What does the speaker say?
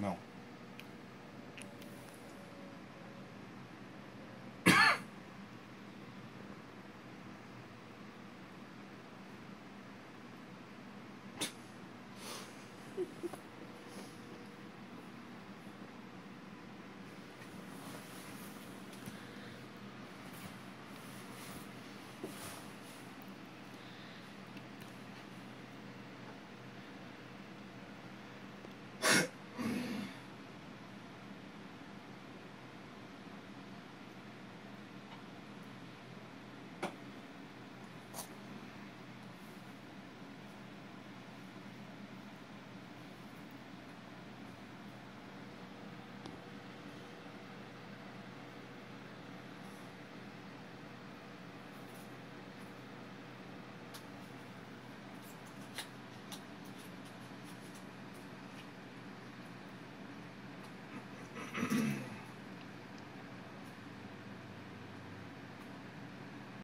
No.